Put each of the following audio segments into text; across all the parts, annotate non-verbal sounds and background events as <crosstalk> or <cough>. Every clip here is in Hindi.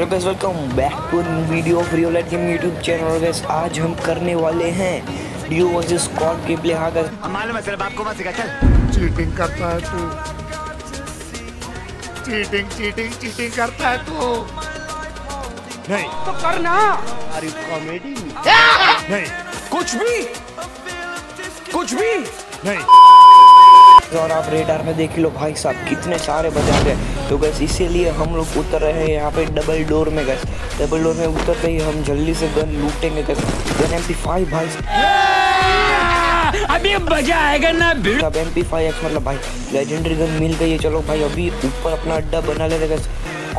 Hello guys welcome back to video of real life game YouTube channel guys आज हम करने वाले हैं duo versus squad game play हाँ गाइस मालूम है तेरे बाप को मत सिखा चल। चीटिंग करता है तू। चीटिंग चीटिंग चीटिंग करता है तू। नहीं। तो करना। अरे कॉमेडी <laughs> नहीं। कुछ भी। कुछ भी। नहीं। और आप रेडार में देख लो भाई साहब कितने सारे बजा गए तो गैस इसीलिए हम लोग उतर रहे हैं यहाँ पे डबल डोर में गैस डबल डोर में उतर गई हम जल्दी से gun लूटेंगे guys gun M P five भाई. अभी मज़ा आएगा ना भिड़? अब एम पी फाइव एक्स मतलब भाई लेजेंडरी गन मिल गई है चलो भाई अभी ऊपर अपना अड्डा बना ले गैस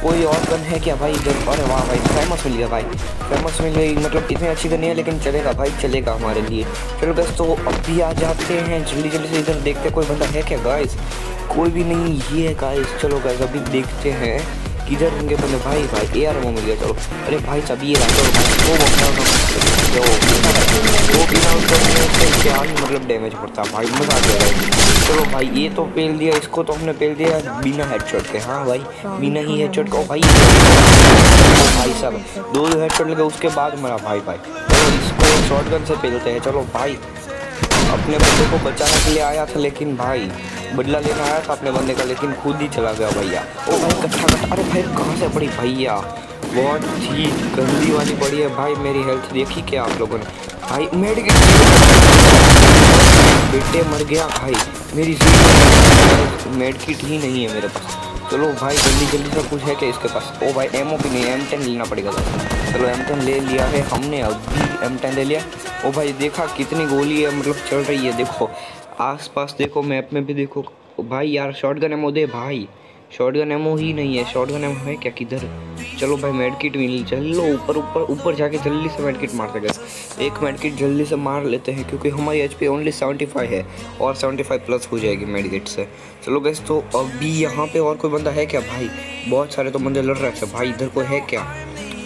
कोई और गन है क्या भाई? इधर अरे वाह भाई फ़ेमस मिल गया भाई. फ़ेमस मिल गई मतलब इतनी अच्छी गन नहीं है लेकिन चलेगा भाई चलेगा हमारे लिए. चलो गैस तो अभी आ जाते हैं जल्दी जल्दी से इधर देखते कोई बंदा है क्या गाइस कोई भी नहीं, ये है गाइस चलो गाइस अभी देखते हैं किधर होंगे बंदे। भाई भाई ए आर मिल गया, चलो। अरे भाई सब ये रहा चलो वो वो मतलब डैमेज पड़ता भाई, मज़ा आ गया चलो भाई, ये तो पेल दिया, इसको तो हमने पेल दिया। बिना हेडशॉट के हाँ भाई, बिना ही हेडशॉट का। भाई भाई साहब, दो हेडशॉट लगे, उसके बाद मरा। भाई भाई, चलो इसको शॉटगन से पेलते हैं। चलो भाई अपने बंदे को बचाने के लिए आया था, लेकिन भाई, बदला लेना आया था अपने बंदे का, लेकिन खुद ही चला गया भैया। ओ, भाई, कट्ठा कट्ठा। अरे भाई, कहाँ से पड़ी भैया? बहुत ही गंदी वाली पड़ी है। भाई, मेरी हेल्थ देखी क्या आप लोगों ने? भाई, मेडिकेट बेटे मर गया, भाई। मेरी मेड किट ही नहीं है मेरे पास। चलो भाई जल्दी जल्दी से कुछ है क्या इसके पास? ओ भाई एमओ भी नहीं एम टेन लेना पड़ेगा। चलो एम ले लिया है हमने अभी एम टेन ले लिया। ओ भाई, देखा कितनी गोली है मतलब चल रही है, देखो। आसपास देखो, मैप में भी देखो। भाई यार शॉर्ट गन एमओ दे भाई। शॉर्ट गन एमओ ही नहीं है शॉर्ट गन एमओ है क्या किधर? चलो भाई मेड किट मिल, चलो ऊपर ऊपर ऊपर जाके जल्दी से मेड किट मारते गए एक मेड किट जल्दी से मार लेते हैं, क्योंकि हमारी H P only seventy five है, और सेवेंटी फाइव प्लस हो जाएगी मेड किट से। चलो गैस तो अभी यहाँ पे और कोई बंदा है क्या? भाई, बहुत सारे तो बंदे लड़ रहे थे भाई, इधर कोई है क्या?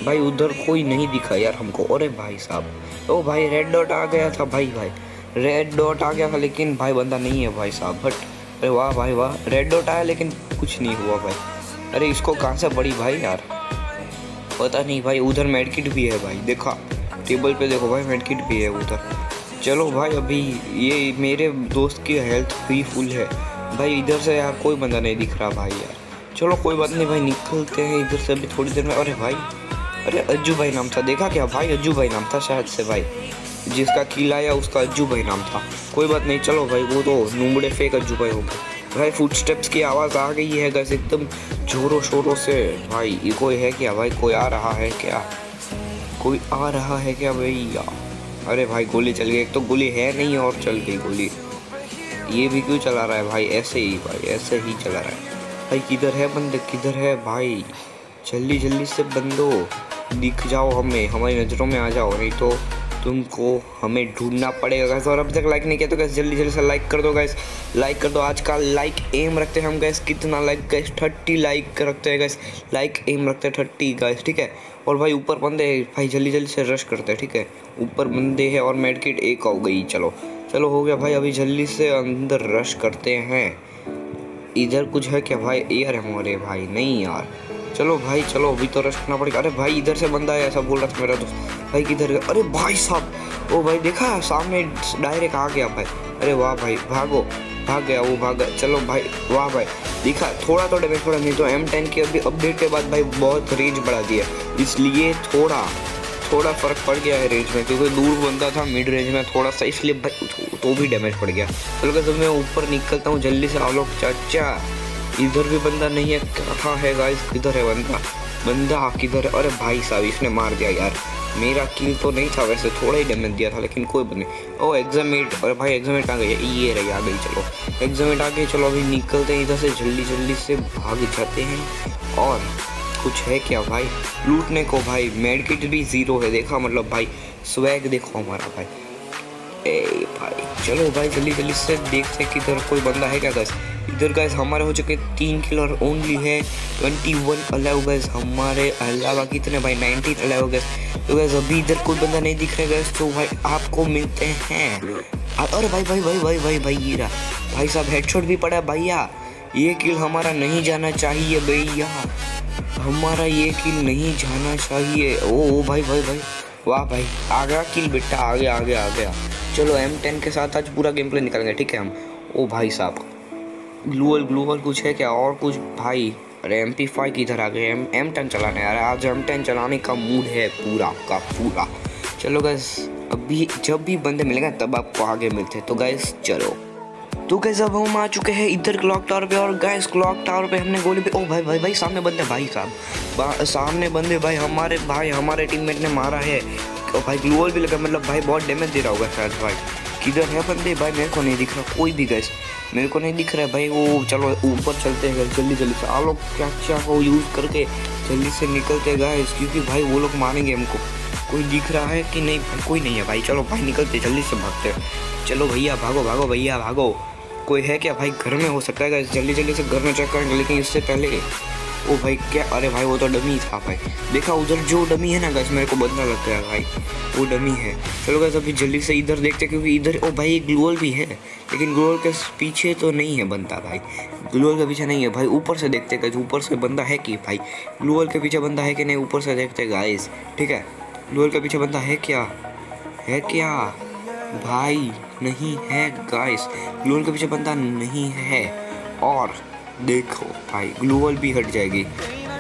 भाई, उधर कोई नहीं दिखा यार हमको। अरे भाई साहब, ओ भाई रेड डॉट आ गया था भाई भाई। रेड डॉट आ गया था, लेकिन भाई बंदा नहीं है भाई साहब बट अरे वाह भाई वाह रेड डॉट आया, लेकिन कुछ नहीं हुआ भाई। अरे इसको कहाँ से पड़ी भाई यार? पता नहीं भाई, उधर मेडकिट भी है भाई, देखा। टेबल पे देखो भाई मेडकिट भी है उधर। चलो भाई, अभी ये मेरे दोस्त की हेल्थ भी फुल है। भाई, इधर से यार कोई बंदा नहीं दिख रहा भाई यार। चलो कोई बात नहीं भाई, निकलते हैं इधर से अभी थोड़ी देर में। अरे भाई अरे अज्जू भाई नाम था, देखा क्या भाई? अज्जू भाई नाम था शायद से भाई। जिसका किला आया उसका अज्जू भाई नाम था। कोई बात नहीं, चलो भाई, वो तो नुमड़े फेक अज्जू भाई हो भाई फुट स्टेप्स की आवाज़ आ गई है गैस एकदम जोरों शोरों से। भाई, ये कोई है क्या भाई? कोई आ रहा है क्या? कोई आ रहा है क्या भैया? अरे भाई, गोली चल गई। एक तो गोली है नहीं और चल गई गोली। ये भी क्यों चला रहा है भाई? ऐसे ही भाई, ऐसे ही चला रहा है। भाई, किधर है बंदे? किधर है भाई? जल्दी जल्दी से बंदो। दिख जाओ हमें, हमारी नज़रों में आ जाओ, नहीं तो तुमको हमें ढूंढना पड़ेगा गैस और अभी तक लाइक नहीं किया तो गैस जल्दी जल्दी से लाइक कर दो गैस लाइक कर दो, आज का लाइक एम रखते हैं हम गैस कितना लाइक गैस थर्टी लाइक रखते हैं गैस लाइक एम रखते हैं थर्टी गैस ठीक है? और भाई ऊपर बंदे भाई जल्दी जल्दी से रश करते हैं, ठीक है? ऊपर बंदे हैं और मेडकिट एक हो गई, चलो। चलो, हो गया भाई, अभी जल्दी से अंदर रश करते हैं। इधर कुछ है क्या भाई? यार हमारे भाई, नहीं यार। चलो भाई, चलो, अभी तो रश करना पड़ेगा। अरे भाई, इधर से बंदा है ऐसा बोल रहा था मेरा दोस्त भाई, किधर गया अरे भाई साहब, ओ भाई, देखा? सामने डायरेक्ट आ गया भाई। अरे वाह भाई, भागो, भाग गया वो, भाग गया। चलो भाई, वाह भाई। दिखा, थोड़ा तो डैमेज पड़ा, नहीं तो एम टेन की अभी अपडेट के बाद भाई बहुत रेंज बढ़ा दिया इसलिए थोड़ा थोड़ा फ़र्क पड़ गया है रेंज में, क्योंकि दूर बंदा था मिड रेंज में थोड़ा सा, इसलिए भाई तो भी डैमेज पड़ गया। चलो कैसे मैं ऊपर निकलता हूँ, जल्दी से आप लोग, चाचा। इधर भी बंदा नहीं है। कहाँ है गाइस किधर है बंदा? बंदा किधर है? अरे भाई साहब, इसने मार दिया यार। मेरा किल तो नहीं था वैसे, थोड़ा ही डैमेज दिया था, लेकिन कोई बने ओ एग्जामेट अरे भाई एग्जामेट आ गई ये रही, आ गई, चलो। एग्जामेट आ गई, चलो, अभी निकलते हैं इधर से, जल्दी जल्दी से भाग जाते हैं। और कुछ है क्या भाई? लूटने को भाई मेड किट भी ज़ीरो है, देखा? मतलब भाई स्वैग देखो हमारा भाई। ए भाई, चलो भाई, जल्दी जल्दी से देखते किधर कोई बंदा है क्या गैस इधर गैस हमारे हो चुके तीन किलो और ओनली है। ट्वेंटी वन अलाउ गैस हमारे अलावा कितने भाई? नाइनटीन अलाउ गैस तो गैस अभी इधर कोई बंदा नहीं दिख रहा गैस तो भाई आपको मिलते हैं। अरे भाई भाई भाई भाई भाई भाई ये रहा भाई साहब हेडशॉट भी पड़ा भैया। ये किल हमारा नहीं जाना चाहिए भैया। हमारा ये किल नहीं जाना चाहिए। ओ ओ, भाई भाई भाई। वाह भाई, आ गया किल बेटा, आ गया आ गया आ गया। चलो एम टेन के साथ आज पूरा गेम प्ले निकालेंगे, ठीक है हम? ओ भाई साहब। ग्लूअल ग्लूअल कुछ है क्या? और कुछ भाई, अरे एम पी फाइव किधर आ गए एम एम टेन चलाने यार आज एम टेन चलाने का मूड है पूरा का पूरा। चलो गैस अभी जब भी बंदे मिलेंगे, तब आपको आगे मिलते हैं। तो गैस चलो। तो गैस अब हम आ चुके हैं इधर क्लॉक टावर पे। और गैस क्लॉक टावर पे हमने गोली पे ओ भाई भाई भाई, सामने बंदे भाई साहब। सामने बंदे भाई, हमारे भाई, हमारे टीममेट ने मारा है। और भाई ग्लूअल भी लगा मतलब भाई, बहुत डैमेज दे रहा होगा शायद भाई। किधर है बंदे भाई, मेरे को नहीं दिख रहा कोई भी गैस मेरे को नहीं दिख रहा है भाई, वो चलो ऊपर चलते हैं जल्दी जल्दी से। आ लोग क्या क्या को यूज़ करके जल्दी से निकलते गए क्योंकि भाई वो लोग मारेंगे हमको। कोई दिख रहा है कि नहीं? भाई, कोई नहीं है भाई। चलो भाई, निकलते जल्दी से भागते चलो भैया, भागो भागो, भैया, भागो। कोई है क्या भाई? घर में हो सकता है जल्दी जल्दी से घर में चेक करेंगे, लेकिन इससे पहले ओ भाई, क्या? अरे भाई, वो तो डमी था भाई। देखा, उधर जो डमी है ना गैस मेरे को बदला लगता है भाई। वो डमी है। चलो गैस अभी जल्दी से इधर देखते क्योंकि इधर, ओ भाई ग्लोअल भी है। लेकिन ग्लोअल के पीछे तो नहीं है बनता भाई। ग्लोअल के पीछे नहीं है भाई, ऊपर से देखते गैस ऊपर से बंदा है कि भाई? ग्लोअल के पीछे बंदा है कि नहीं, ऊपर से देखते गाइस ठीक है? ग्लोअल के पीछे बंदा है क्या? है क्या? भाई, नहीं है गाइस ग्लोअल के पीछे बंदा नहीं है। और देखो भाई ग्लोअल भी हट जाएगी।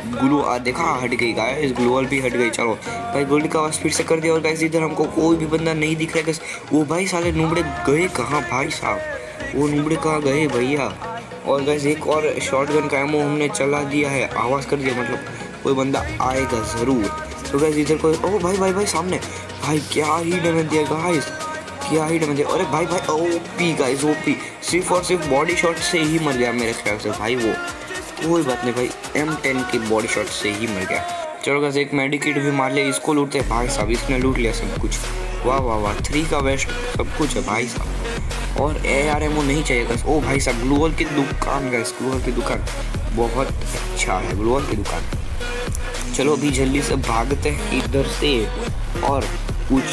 ग्लू आ, देखा, हट गई गाइस ग्लोअल भी हट गई, चलो। भाई गोल्ड का आवाज़ फिर से कर दिया और गाइस इधर हमको कोई भी बंदा नहीं दिख रहा है वो भाई साले नुबड़े गए कहाँ, भाई साहब? वो नुबड़े कहाँ गए भैया? और गैस एक और शॉटगन का एमओ हमने चला दिया है, आवाज़ कर दिया मतलब कोई बंदा आएगा ज़रूर। तो गैस इधर कोई, ओ, भाई भाई भाई, सामने। भाई, क्या ही डैमेज दिया गाइस क्या ही डैमेज अरे भाई भाई ओपी गाइस ओपी सिर्फ़ और सिर्फ़ बॉडी शॉट से ही मर गया मेरे ख्याल से भाई वो। कोई बात नहीं भाई एम टेन की बॉडी शॉट से ही मर गया। चलो गैस एक मेडिकेट भी मार लिया, इसको लूटते भाई साहब, इसने लूट लिया सब कुछ। वाह वाह वाह थ्री का वेस्ट सब कुछ है भाई साहब। और ए आर एम ओ नहीं चाहिए गैस ओ भाई साहब ग्लोअल की दुकान गैस ग्लोअल की दुकान। बहुत अच्छा है ग्लोअल की दुकान। चलो अभी जल्दी से भागते हैं इधर से और कुछ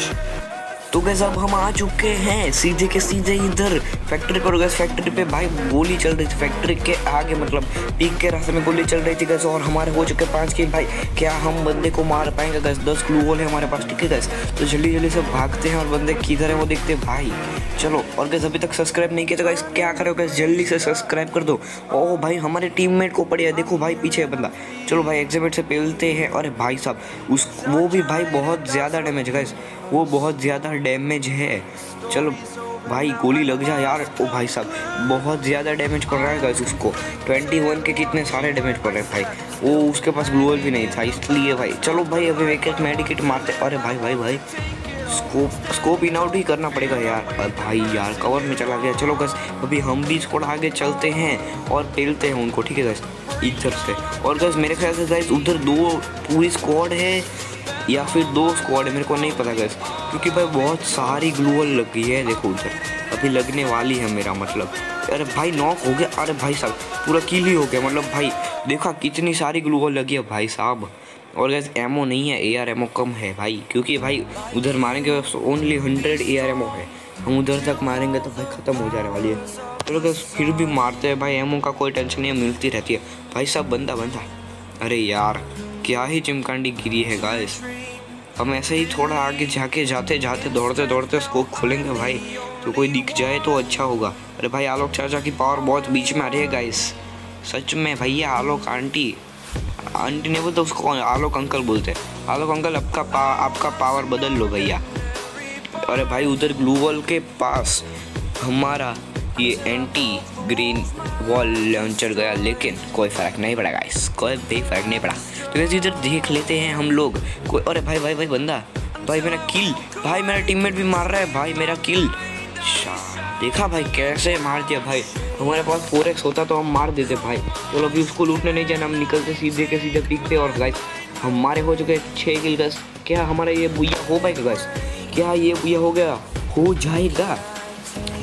तो गैस अब हम आ चुके हैं सीधे के सीधे इधर। फैक्ट्री पर गैस फैक्ट्री पे भाई गोली चल रही थी फैक्ट्री के आगे मतलब पीक के रास्ते में गोली चल रही थी गैस और हमारे हो चुके पाँच किल भाई, क्या हम बंदे को मार पाएँगे गैस दस क्लू होल है हमारे पास, ठीक है गैस तो जल्दी जल्दी से भागते हैं और बंदे किधर है वो देखते हैं। भाई, चलो, और गैस अभी तक सब्सक्राइब नहीं किया तो गैस क्या करो गैस जल्दी से सब्सक्राइब कर दो। ओ भाई, हमारे टीममेट को पड़े देखो भाई, पीछे है बंदा। चलो भाई एग्जिबिट से पेलते हैं। अरे भाई साहब, उस, वो भी भाई बहुत ज़्यादा डैमेज है गैस वो बहुत ज़्यादा डैमेज है। चलो भाई, गोली लग जा यार। ओ भाई साहब, बहुत ज़्यादा डैमेज पड़ रहा है गैस उसको। 21 के कितने सारे डैमेज पड़ रहे हैं भाई। वो उसके पास ग्लोअल भी नहीं था, इसलिए भाई। चलो भाई, अभी एक एक मेडिकेट मारते अरे भाई भाई भाई। स्कोप स्कोप इन आउट ही करना पड़ेगा यार। भाई यार कवर में चला गया। चलो गैस अभी हम भी थोड़ा आगे चलते हैं और पेलते हैं उनको, ठीक है गैस इधर से। और गैस मेरे ख्याल से गैस उधर दो पूरी स्क्वाड है या फिर दो स्क्वाड है, मेरे को नहीं पता गैस क्योंकि भाई बहुत सारी ग्लूअल लग गई है, देखो उधर। अभी लगने वाली है मेरा मतलब। अरे भाई नॉक हो गया। अरे भाई साहब, पूरा किल ही हो गया। मतलब भाई, देखा कितनी सारी ग्लूअल लगी है भाई साहब। और गैस एमओ नहीं है ए आर एमओ कम है भाई। क्योंकि भाई, उधर मारेंगे only hundred A R ammo है। हम उधर तक मारेंगे तो भाई ख़त्म हो जाने वाली है। चलो गैस फिर भी मारते हैं भाई। एमओ का कोई टेंशन नहीं मिलती रहती है। भाई साहब, बंदा बंदा। अरे यार, क्या ही चिमकांडी गिरी है गाइस हम ऐसे ही थोड़ा आगे जाके जाते जाते दौड़ते दौड़ते स्कोप खोलेंगे भाई। तो कोई दिख जाए तो अच्छा होगा। अरे भाई आलोक चाचा की पावर बहुत बीच में आ रही है गाइस सच में भैया आलोक आंटी। आंटी नहीं बोलते उसको आलोक अंकल बोलते आलोक अंकल आपका पा, आपका पावर बदल लो भैया। अरे भाई उधर ग्लूवल के पास हमारा ये एंटी ग्रीन वॉल लॉन्चर गया, लेकिन कोई फ़र्क नहीं पड़ा गाइस कोई भी फ़र्क नहीं पड़ा। तो वैसे इधर देख लेते हैं हम लोग। कोई, अरे भाई भाई भाई, बंदा। भाई, मेरा किल भाई, मेरा टीममेट भी मार रहा है। भाई, मेरा किल देखा भाई, कैसे मार दिया भाई। हमारे पास फोर एक्स होता तो हम मार देते भाई। चलो, अभी उसको लूटने नहीं जाना, हम निकलते सीधे के सीधे पीकते और गाइस हमारे हो चुके छः किल गैस क्या हमारा ये बुया हो पाएगा गैस क्या ये बुया हो गया? हो जाएगा।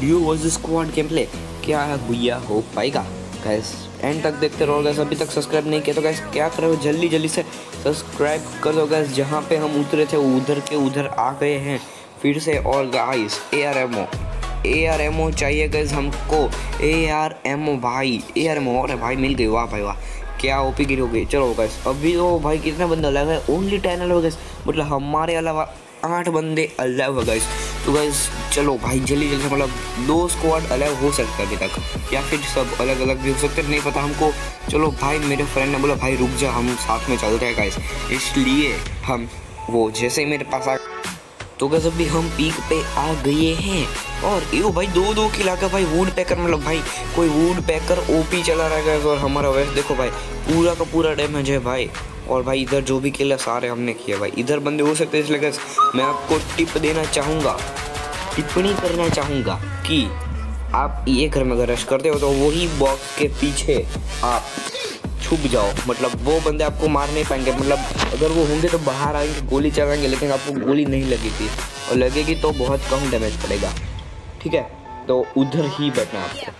लियो वर्स स्क्वाड गेम प्ले क्या है भैया? हो पाएगा। गैस एंड तक देखते रहो गैस अभी तक सब्सक्राइब नहीं किया तो गैस क्या करो जल्दी जल्दी से सब्सक्राइब कर दो गैस जहाँ पे हम उतरे थे, उधर के उधर आ गए हैं। फिर से और guys A R M O A R M O चाहिए गैस हमको। ए आर एम ओ भाई ए आर एम ओ अरे भाई, मिल गई, वाह, भाई, वाह। क्या ओपी गिरी हो गई चलो गैस अभी तो भाई कितने बंदे अलग है? ओनली टेन अलग गैस मतलब हमारे अलावा आठ बंदे अलग हो गैस तो गैस चलो भाई, जल्दी जल्दी मतलब दो स्क्वाड अलग हो सकता है अभी तक। या फिर सब अलग अलग भी हो सकते नहीं पता हमको। चलो भाई, मेरे फ्रेंड ने बोला, भाई, रुक जा, हम साथ में चलते हैं गैस इसलिए हम वो, जैसे ही मेरे पास आ तो गैस अभी हम पीक पे आ गए हैं। और यो भाई दो दो की लाकर भाई वुड पैकर मतलब भाई, कोई वुड पैकर ओपी चला रहा है और हमारा वैसे देखो भाई, पूरा का पूरा डैमेज है भाई। और भाई इधर जो भी किल सारे हमने किए भाई। इधर बंदे हो सकते हैं, इसलिए मैं आपको टिप देना चाहूँगा, टिप्पणी करना चाहूँगा कि आप ये घर में अगर रश करते हो तो वही बॉक्स के पीछे आप छुप जाओ। मतलब वो बंदे आपको मार नहीं पाएँगे। मतलब अगर वो होंगे तो बाहर आएँगे, गोली चलाएँगे, लेकिन आपको गोली नहीं लगेगी। और लगेगी तो बहुत कम डैमेज पड़ेगा। ठीक है? तो उधर ही बैठना आपको।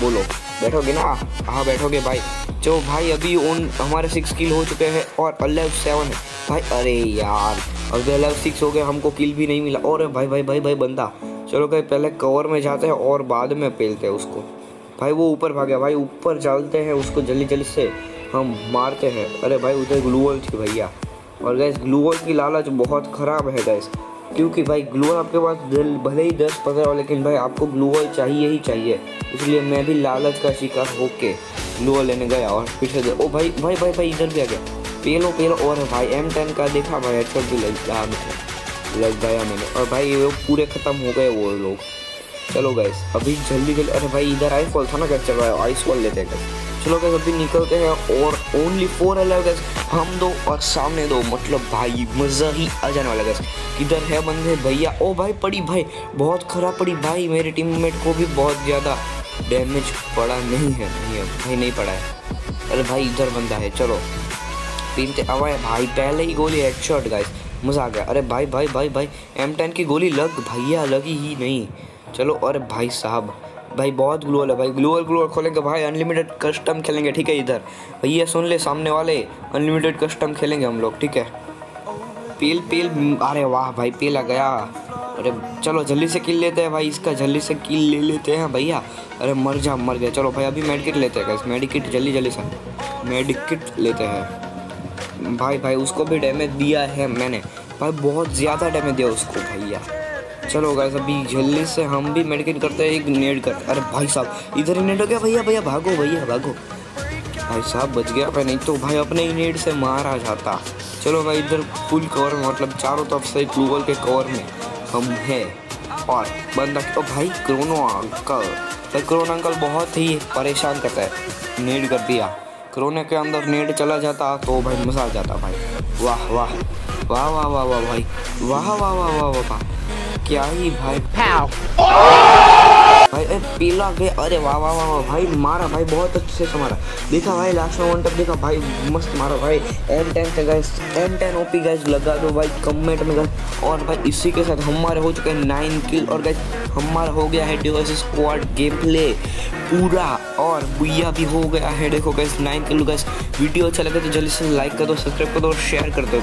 बोलो। बैठोगे ना? हाँ बैठोगे भाई? जो भाई अभी उन, हमारे सिक्स किल हो चुके हैं और अलेव सेवन है। भाई, अरे यार अभी अलेव सिक्स हो गए, हमको किल भी नहीं मिला। और भाई भाई भाई भाई, बंदा। चलो भाई, पहले कवर में जाते हैं और बाद में पेलते हैं उसको। भाई, वो ऊपर भाग गया। भाई, ऊपर चलते हैं उसको जल्दी जल्दी से। हम मारते हैं। अरे भाई, उधर ग्लूवल थी भैया। और गैस ग्लूवल की लालच बहुत ख़राब है गैस क्योंकि भाई ग्लूवल आपके पास भले ही दस पंद्रह हो, लेकिन भाई आपको ग्लूवल चाहिए ही चाहिए। इसलिए मैं भी लालच का शिकार होके ग्लूवल लेने गया और पीछे ओ भाई भाई भाई भाई, इधर भी आ गया। पेलो पेलो, और भाई एम टेन का देखा भाई अच्छा भी लग गया लग गया मैंने। और भाई, वो पूरे ख़त्म हो गए वो लोग। चलो गैस अभी जल्दी जल्दी अरे भाई, इधर आइस फॉल था ना गैस चल आइस फॉल लेते हैं चलो गैस अभी निकलते हैं और ओनली फोर अलग गैस हम दो और सामने दो मतलब भाई, मज़ा ही आ जाने वाला गैस किधर है बंदे? भैया, ओ भाई, पड़ी भाई, बहुत खराब पड़ी भाई, मेरे टीममेट को भी बहुत ज़्यादा डैमेज पड़ा नहीं है। नहीं भाई, नहीं पड़ा है। अरे भाई, इधर बंदा है, चलो। पीनते है भाई, पहले ही गोली हेडशॉट गाइस मज़ा आ गया। अरे भाई भाई भाई भाई एम टेन की गोली लग, भैया, लगी ही नहीं। चलो, अरे भाई साहब, भाई बहुत ग्लोअल है, भाई ग्लोअल ग्लोअल खोलेंगे, भाई अनलिमिटेड कस्टम खेलेंगे, ठीक है इधर। भैया सुन ले, सामने वाले अनलिमिटेड कस्टम खेलेंगे हम लोग, ठीक है? पील पील अरे वाह भाई पील गया। अरे चलो, जल्दी से किल लेते हैं भाई, इसका जल्दी से किल ले लेते हैं भैया। अरे मर जा, मर गया। चलो भाई, अभी मेडिकिट लेते हैं मेडिकिट जल्दी जल्दी से। मेडिकिट लेते हैं। भाई भाई, उसको भी डैमेज दिया है मैंने। भाई, बहुत ज़्यादा डैमेज दिया उसको, भैया। चलो गाइस अभी जल्दी से हम भी मेडिकेट करते हैं, एक नेड कर, अरे भाई साहब, इधर ही नेड हो गया भैया भैया भागो भैया भागो। भाई साहब बच गया भाई नहीं तो भाई अपने ही नेड से मारा जाता। चलो भाई इधर फुल कवर में मतलब चारों तरफ़ से ग्लूवल के कवर में हम हैं। और बंदा तो भाई क्रोनो अंकल भाई क्रोनो अंकल बहुत ही परेशान करता है। नेड कर दिया। क्रोने के अंदर नेड चला जाता तो भाई मज़ा आ जाता भाई। वाह वाह वाह वाह वाह वाह, भाई। वाह वाह वाह वाह वाह। क्या ही भाई? भाई ए, पीला गया अरे वाह वाह वाह वाह भाई मारा भाई बहुत अच्छे से मारा। देखा भाई लास्ट में वन टप देखा भाई मस्त मारा भाई। एम टेन से guys M ten O P guys लगा दो भाई कमेंट में गैस और भाई इसी के साथ हमारे हो चुके हैं नाइन किल और गैस हमारा हो गया है डिवर्स स्क्वाड गेम प्ले पूरा। और बुया भी हो गया है देखो guys nine kilo guys video अच्छा लगे तो जल्दी से लाइक कर दो सब्सक्राइब कर दो और शेयर कर दो।